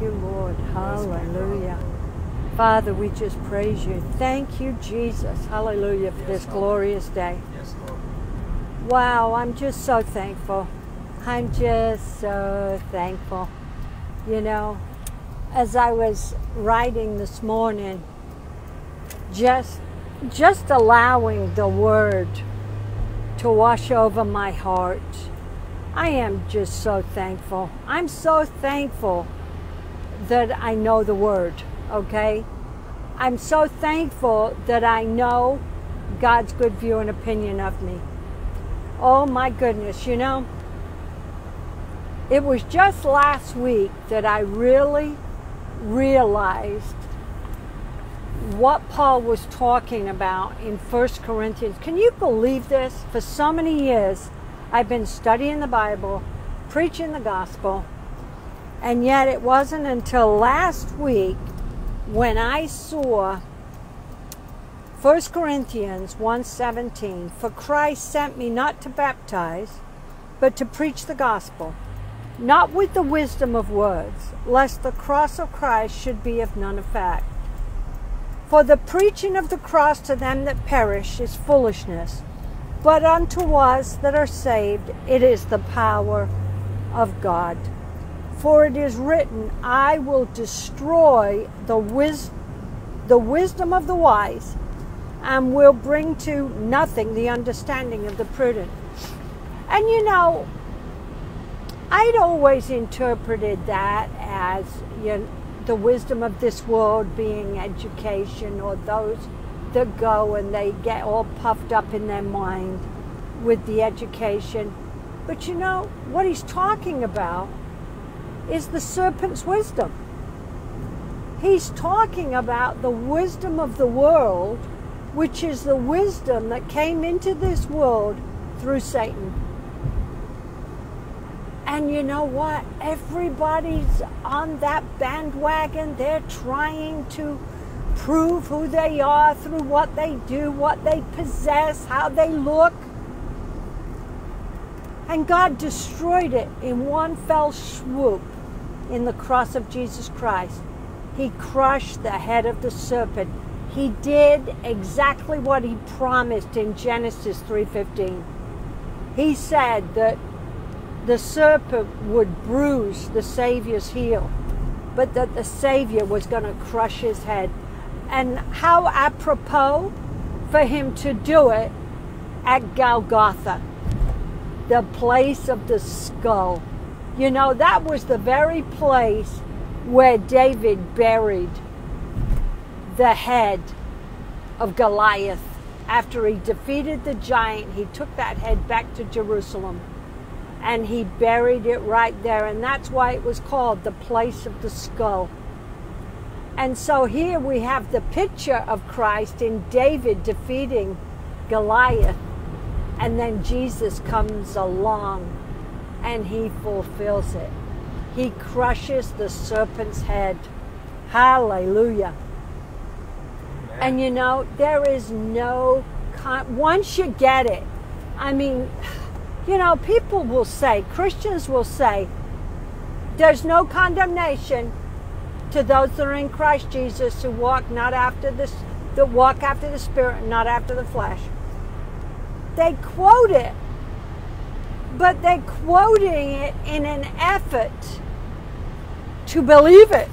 you, Lord. Hallelujah. Father, we just praise you. Thank you, Jesus. Hallelujah for this glorious day. Yes, Lord. Wow, I'm just so thankful. I'm just so thankful. You know, as I was writing this morning, just just allowing the word to wash over my heart. I am just so thankful. I'm so thankful that I know the word, okay? I'm so thankful that I know God's good view and opinion of me. Oh my goodness, you know, it was just last week that I really realized what Paul was talking about in 1 Corinthians. Can you believe this? For so many years, I've been studying the Bible, preaching the gospel, and yet it wasn't until last week when I saw 1 Corinthians 1:17, "For Christ sent me not to baptize, but to preach the gospel, not with the wisdom of words, lest the cross of Christ should be of none effect." For the preaching of the cross to them that perish is foolishness, but unto us that are saved it is the power of God. For it is written, I will destroy the, wis- the wisdom of the wise and will bring to nothing the understanding of the prudent. And you know, I'd always interpreted that as you know, the wisdom of this world being education or those that go and they get all puffed up in their mind with the education. But you know, what he's talking about is the serpent's wisdom. He's talking about the wisdom of the world, which is the wisdom that came into this world through Satan. And you know what? Everybody's on that bandwagon. They're trying to prove who they are through what they do, what they possess, how they look. And God destroyed it in one fell swoop in the cross of Jesus Christ. He crushed the head of the serpent. He did exactly what he promised in Genesis 3:15. He said that the serpent would bruise the Savior's heel, but that the Savior was going to crush his head. And how apropos for him to do it at Golgotha, the place of the skull. You know, that was the very place where David buried the head of Goliath. After he defeated the giant, he took that head back to Jerusalem and he buried it right there. And that's why it was called the place of the skull. And so here we have the picture of Christ in David defeating Goliath. And then Jesus comes along and he fulfills it. He crushes the serpent's head. Hallelujah. Amen. And you know, there is no, con- once you get it, I mean, you know, people will say, Christians will say, there's no condemnation to those that are in Christ Jesus who walk not after this, that walk after the Spirit, not after the flesh. They quote it, but they're quoting it in an effort to believe it.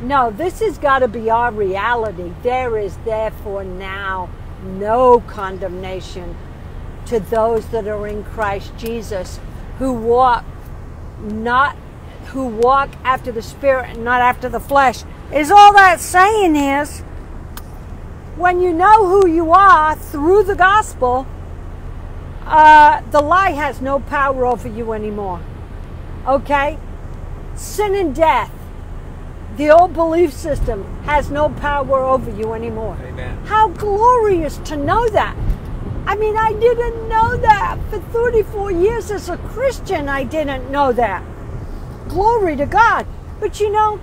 No, this has got to be our reality. There is therefore now no condemnation to those that are in Christ Jesus who walk not who walk after the spirit and not after the flesh. Is all that saying is when you know who you are through the gospel, uh, the lie has no power over you anymore. Okay? Sin and death, the old belief system, has no power over you anymore. Amen. How glorious to know that. I mean, I didn't know that. For 34 years as a Christian, I didn't know that. Glory to God. But you know,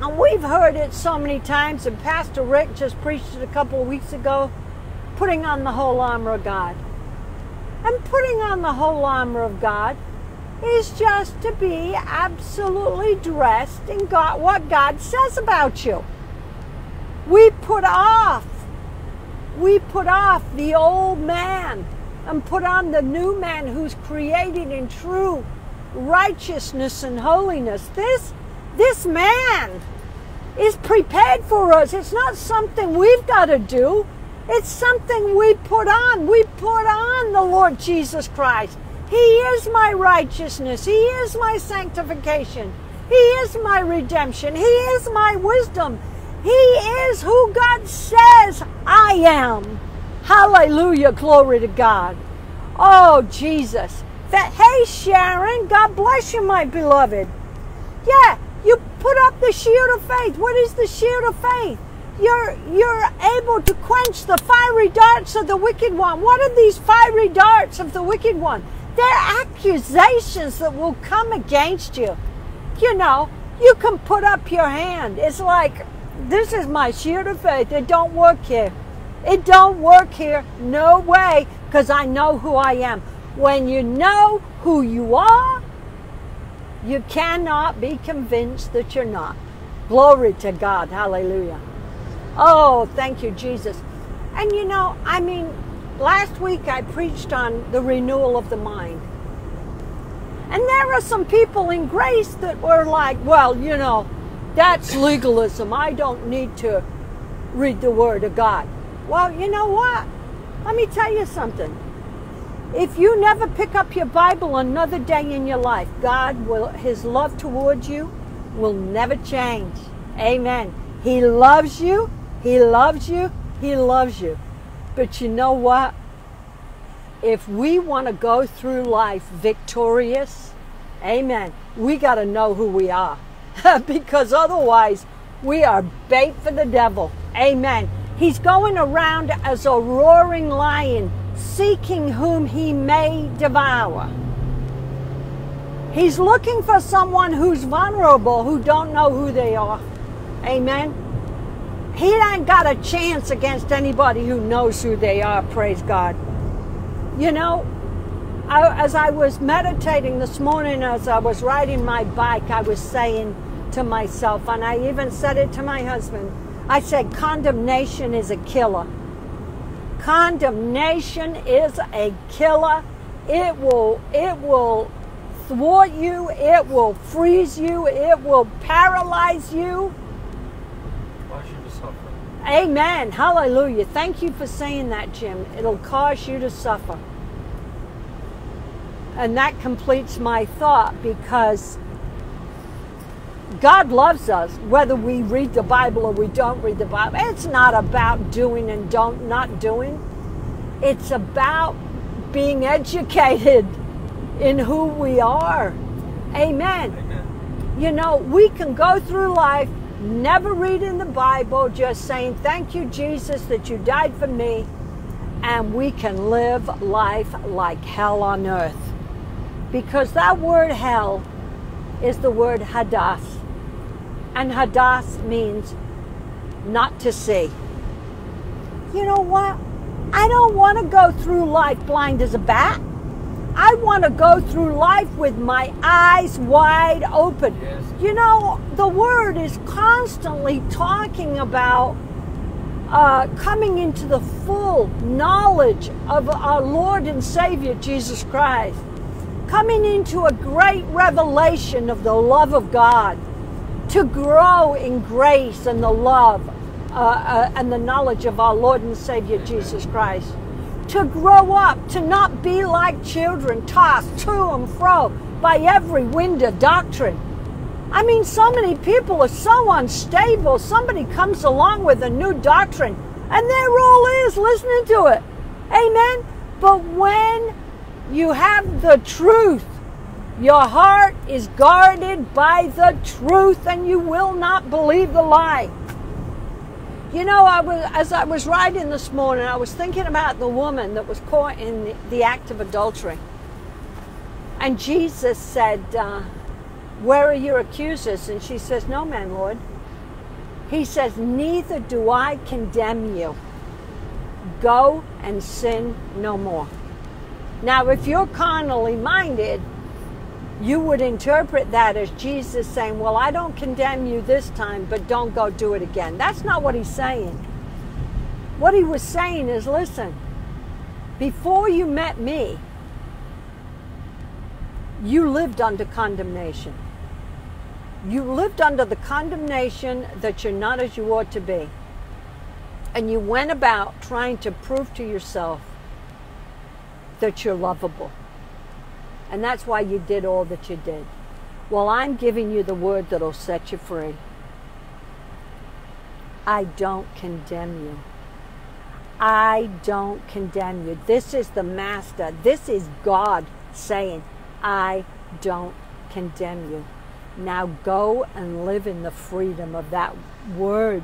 and we've heard it so many times, and Pastor Rick just preached it a couple of weeks ago putting on the whole armor of God. And putting on the whole armor of God is just to be absolutely dressed in God, what God says about you. We put off, we put off the old man and put on the new man who's created in true righteousness and holiness. This, this man is prepared for us. It's not something we've got to do. It's something we put on. We put on the Lord Jesus Christ. He is my righteousness. He is my sanctification. He is my redemption. He is my wisdom. He is who God says I am. Hallelujah. Glory to God. Oh, Jesus. That, hey, Sharon, God bless you, my beloved. Yeah, put up the shield of faith. What is the shield of faith? You're, you're able to quench the fiery darts of the wicked one. What are these fiery darts of the wicked one? They're accusations that will come against you. You know, you can put up your hand. It's like, this is my shield of faith. It don't work here. It don't work here. No way, because I know who I am. When you know who you are, you cannot be convinced that you're not. Glory to God. Hallelujah. Oh, thank you, Jesus. And you know, I mean, last week I preached on the renewal of the mind. And there are some people in grace that were like, well, you know, that's legalism. I don't need to read the Word of God. Well, you know what? Let me tell you something. If you never pick up your Bible another day in your life, God will, His love towards you will never change. Amen. He loves you. He loves you. He loves you. But you know what? If we want to go through life victorious, amen, we got to know who we are. because otherwise, we are bait for the devil. Amen. He's going around as a roaring lion, seeking whom he may devour. He's looking for someone who's vulnerable, who don't know who they are. Amen. He ain't got a chance against anybody who knows who they are, praise God. You know, I, as I was meditating this morning, as I was riding my bike, I was saying to myself, and I even said it to my husband, I said, condemnation is a killer. Condemnation is a killer. It will, it will thwart you. It will freeze you. It will paralyze you. Amen. Hallelujah. Thank you for saying that, Jim. It'll cause you to suffer. And that completes my thought because God loves us, whether we read the Bible or we don't read the Bible. It's not about doing and don't not doing. It's about being educated in who we are. Amen. Amen. You know, we can go through life never reading the Bible, just saying, Thank you, Jesus, that you died for me, and we can live life like hell on earth. Because that word hell is the word hades. And hades means not to see. You know what? I don't want to go through life blind as a bat. I want to go through life with my eyes wide open. Yes. You know, the word is constantly talking about uh, coming into the full knowledge of our Lord and Savior Jesus Christ, coming into a great revelation of the love of God, to grow in grace and the love uh, uh, and the knowledge of our Lord and Savior Jesus Christ to grow up, to not be like children, tossed to and fro by every wind of doctrine. I mean, so many people are so unstable. Somebody comes along with a new doctrine, and their role is listening to it. Amen. But when you have the truth, your heart is guarded by the truth, and you will not believe the lie. You know, I was as I was riding this morning, I was thinking about the woman that was caught in the, the act of adultery. And Jesus said, uh, Where are your accusers? And she says, No man, Lord. He says, Neither do I condemn you. Go and sin no more. Now, if you're carnally minded, you would interpret that as Jesus saying, Well, I don't condemn you this time, but don't go do it again. That's not what he's saying. What he was saying is listen, before you met me, you lived under condemnation. You lived under the condemnation that you're not as you ought to be. And you went about trying to prove to yourself that you're lovable. And that's why you did all that you did. Well, I'm giving you the word that'll set you free. I don't condemn you. I don't condemn you. This is the Master. This is God saying, I don't condemn you. Now go and live in the freedom of that word.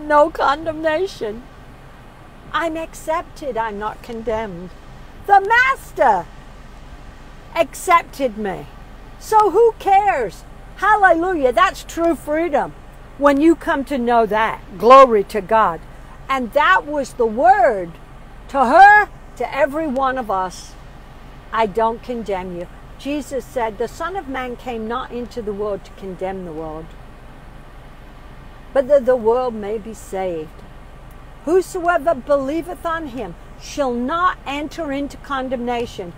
No condemnation. I'm accepted. I'm not condemned. The Master accepted me. So who cares? Hallelujah. That's true freedom when you come to know that. Glory to God. And that was the word to her, to every one of us. I don't condemn you. Jesus said, The Son of Man came not into the world to condemn the world, but that the world may be saved. Whosoever believeth on him shall not enter into condemnation,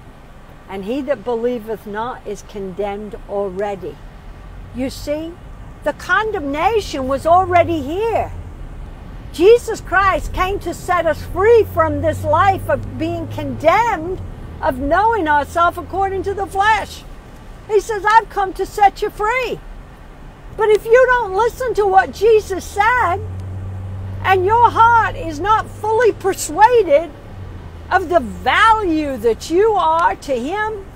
and he that believeth not is condemned already. You see, the condemnation was already here. Jesus Christ came to set us free from this life of being condemned, of knowing ourselves according to the flesh. He says, I've come to set you free. But if you don't listen to what Jesus said, and your heart is not fully persuaded of the value that you are to Him,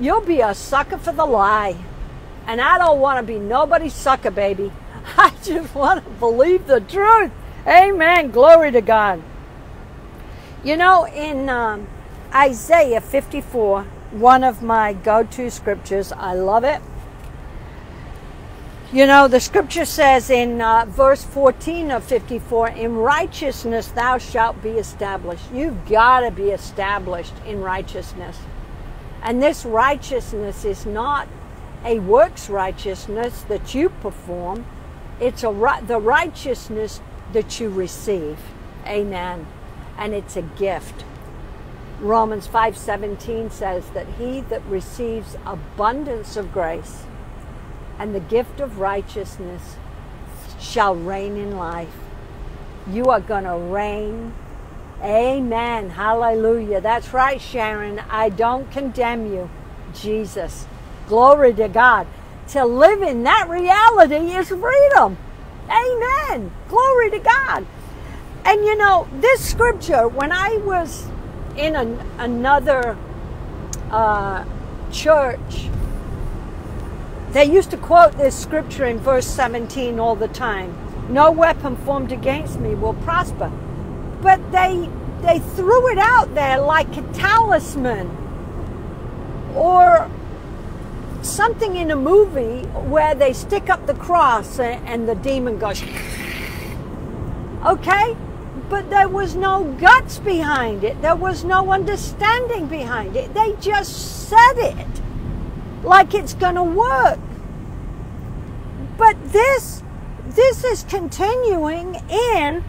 you'll be a sucker for the lie. And I don't want to be nobody's sucker, baby. I just want to believe the truth. Amen. Glory to God. You know, in um, Isaiah 54, one of my go to scriptures, I love it. You know, the scripture says in uh, verse 14 of 54, in righteousness thou shalt be established. You've got to be established in righteousness. And this righteousness is not a works righteousness that you perform, it's a the righteousness that you receive. Amen. And it's a gift. Romans 5:17 says that he that receives abundance of grace and the gift of righteousness shall reign in life. You are going to reign. Amen. Hallelujah. That's right, Sharon. I don't condemn you. Jesus. Glory to God. To live in that reality is freedom. Amen. Glory to God. And you know, this scripture, when I was in an, another uh, church, they used to quote this scripture in verse 17 all the time. No weapon formed against me will prosper. But they they threw it out there like a talisman or something in a movie where they stick up the cross and the demon goes, okay? But there was no guts behind it. There was no understanding behind it. They just said it like it's going to work. But this this is continuing in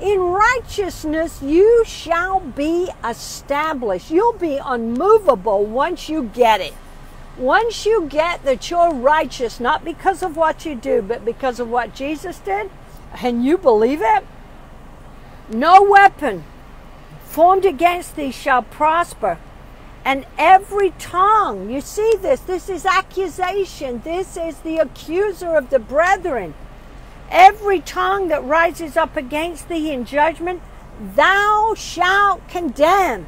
in righteousness you shall be established. You'll be unmovable once you get it. Once you get that you're righteous, not because of what you do, but because of what Jesus did, and you believe it, no weapon formed against thee shall prosper. And every tongue, you see this, this is accusation. This is the accuser of the brethren. Every tongue that rises up against thee in judgment, thou shalt condemn.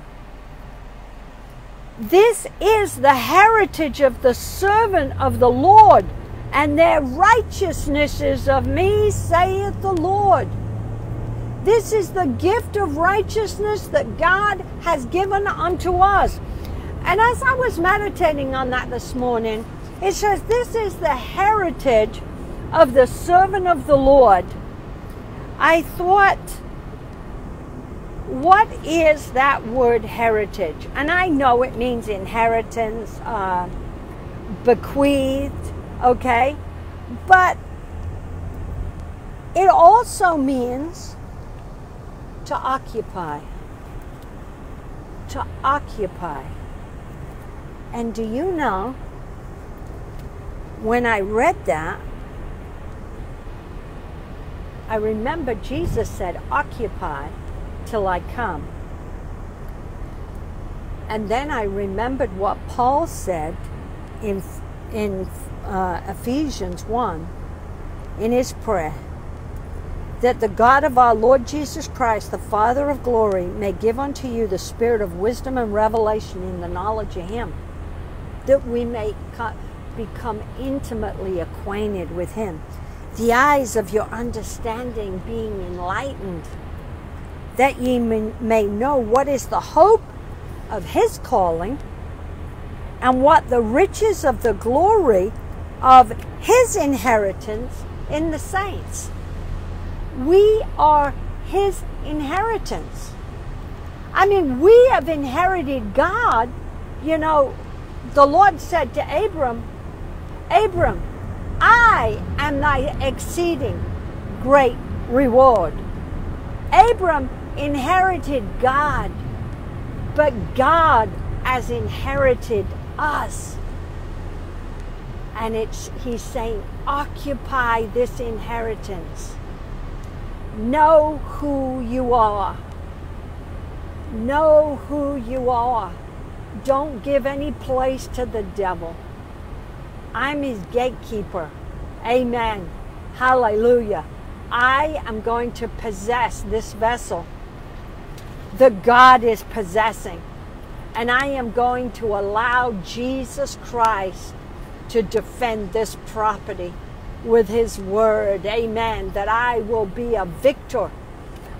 This is the heritage of the servant of the Lord, and their righteousness is of me, saith the Lord. This is the gift of righteousness that God has given unto us. And as I was meditating on that this morning, it says, This is the heritage of the servant of the Lord. I thought, what is that word heritage? And I know it means inheritance, uh, bequeathed, okay? But it also means to occupy. To occupy. And do you know, when I read that, I remember Jesus said, occupy till I come. And then I remembered what Paul said in, in uh, Ephesians 1 in his prayer that the God of our Lord Jesus Christ, the Father of glory, may give unto you the spirit of wisdom and revelation in the knowledge of Him, that we may become intimately acquainted with Him. The eyes of your understanding being enlightened that ye may know what is the hope of his calling and what the riches of the glory of his inheritance in the saints. We are his inheritance. I mean, we have inherited God. You know, the Lord said to Abram, Abram, I am thy exceeding great reward. Abram inherited God, but God has inherited us. And it's he's saying, occupy this inheritance. Know who you are. Know who you are. Don't give any place to the devil. I'm his gatekeeper. Amen. Hallelujah. I am going to possess this vessel the God is possessing. And I am going to allow Jesus Christ to defend this property with his word. Amen. That I will be a victor.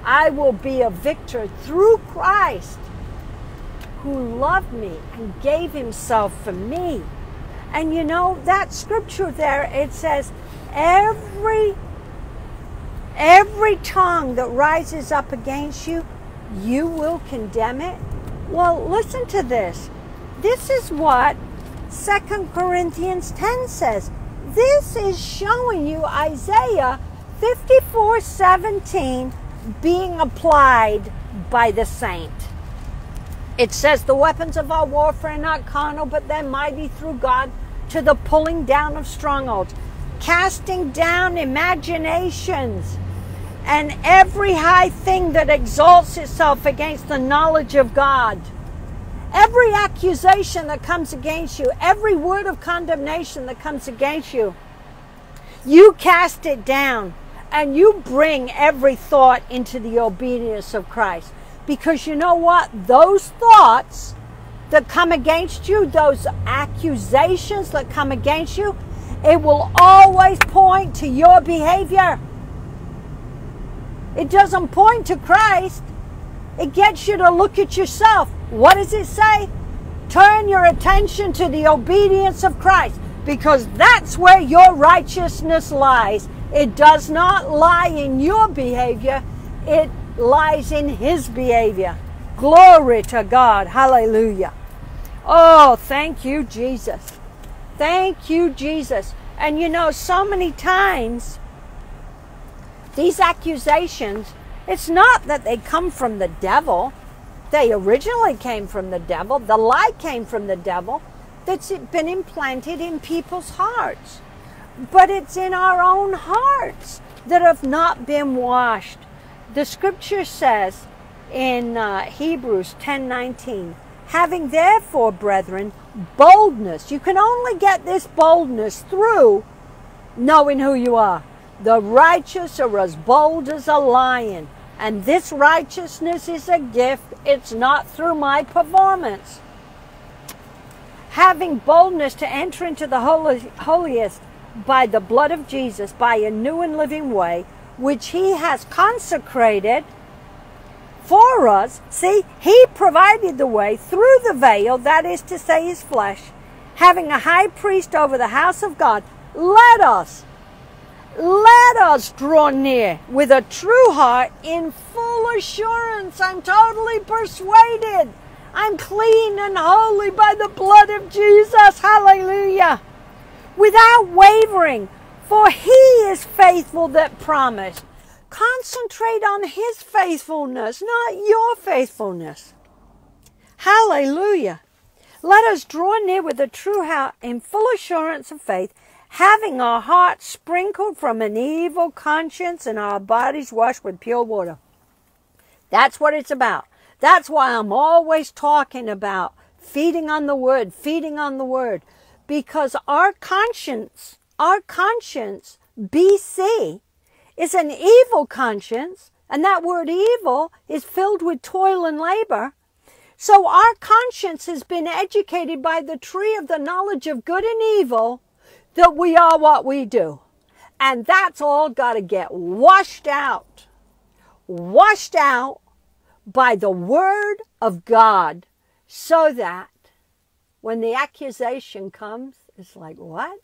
I will be a victor through Christ who loved me and gave himself for me. And you know, that scripture there, it says, every every tongue that rises up against you, you will condemn it? Well, listen to this. This is what Second Corinthians 10 says. This is showing you Isaiah 54 17 being applied by the saint. It says, The weapons of our warfare are not carnal, but they're mighty through God to the pulling down of strongholds, casting down imaginations and every high thing that exalts itself against the knowledge of God. Every accusation that comes against you, every word of condemnation that comes against you, you cast it down and you bring every thought into the obedience of Christ. Because you know what? Those thoughts that come against you, those accusations that come against you, it will always point to your behavior. It doesn't point to Christ. It gets you to look at yourself. What does it say? Turn your attention to the obedience of Christ because that's where your righteousness lies. It does not lie in your behavior, it lies in His behavior. Glory to God. Hallelujah. Oh, thank you, Jesus. Thank you, Jesus. And you know, so many times these accusations, it's not that they come from the devil. They originally came from the devil. The lie came from the devil that's been implanted in people's hearts. But it's in our own hearts that have not been washed. The scripture says in uh, Hebrews 10:19, having therefore, brethren, boldness. You can only get this boldness through knowing who you are. The righteous are as bold as a lion, and this righteousness is a gift. It's not through my performance. Having boldness to enter into the holiest by the blood of Jesus, by a new and living way, which he has consecrated for us. See, he provided the way through the veil, that is to say, his flesh, having a high priest over the house of God. Let us let us draw near with a true heart in full assurance. I'm totally persuaded. I'm clean and holy by the blood of Jesus. Hallelujah. Without wavering, for he is faithful that promised. Concentrate on his faithfulness, not your faithfulness. Hallelujah. Let us draw near with a true heart in full assurance of faith, having our hearts sprinkled from an evil conscience and our bodies washed with pure water. That's what it's about. That's why I'm always talking about feeding on the word, feeding on the word, because our conscience, our conscience, BC, is an evil conscience, and that word evil is filled with toil and labor. So our conscience has been educated by the tree of the knowledge of good and evil that we are what we do. And that's all got to get washed out. Washed out by the word of God so that when the accusation comes, it's like, what?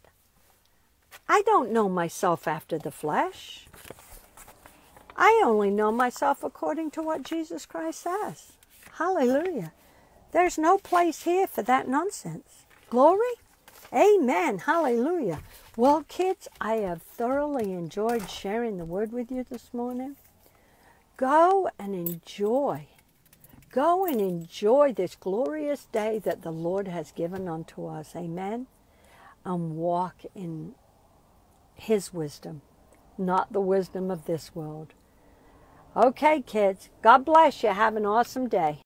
I don't know myself after the flesh. I only know myself according to what Jesus Christ says. Hallelujah. There's no place here for that nonsense. Glory? Amen. Hallelujah. Well, kids, I have thoroughly enjoyed sharing the word with you this morning. Go and enjoy. Go and enjoy this glorious day that the Lord has given unto us. Amen. And walk in His wisdom, not the wisdom of this world. Okay, kids. God bless you. Have an awesome day.